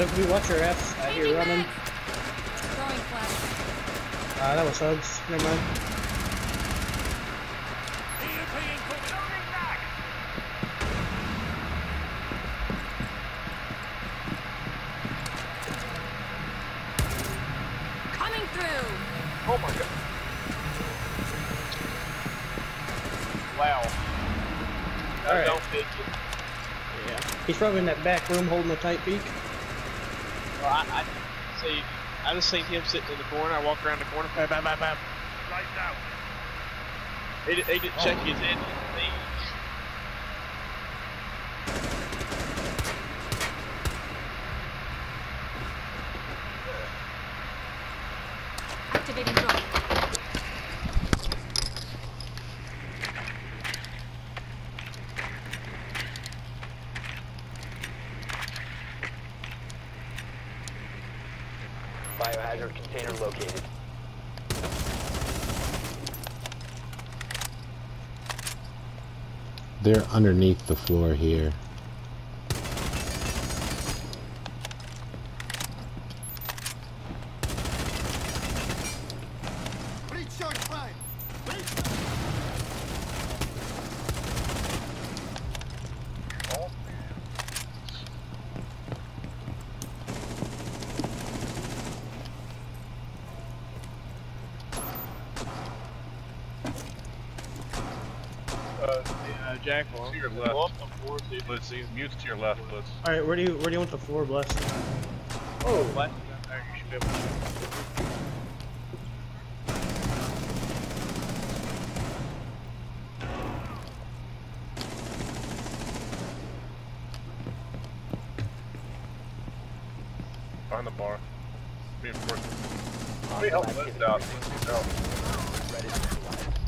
Toby, watch your F. I hear Changing running. back. Throwing. Uh, that was Hugs. Never mind. Coming through. Oh my god. Wow. That Alright. don't fit you. Yeah. He's probably in that back room holding a tight peek. Well, I, I see. I just seen him sitting in the corner. I walked around the corner. Bam, bam, bam, bam. Lights out. He, di- he didn't check oh. his in. He, Activating drone. Biohazard container located. They're underneath the floor here. Uh, uh, Jackal. To your left. Go up the floor, see Blitz, he mutes to your left, Blitz. All right, where do you where do you want the floor blessed? Oh, left down there. You should be able to. Behind the bar. Reinforcement. Let me help Blitz activity. out. Please help. Threat is neutralized.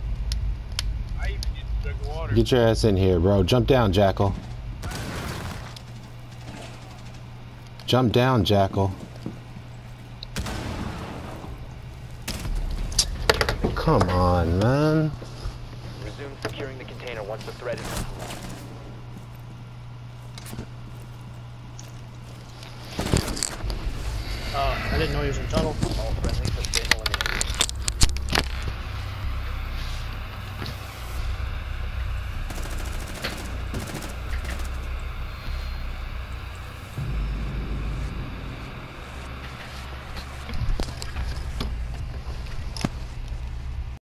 I even get a drink of water. Get your ass in here, bro. Jump down, Jackal. Jump down, Jackal. Come on, man. Resume securing the container once the threat is neutralized. Uh, I didn't know he was in tunnel. All friendly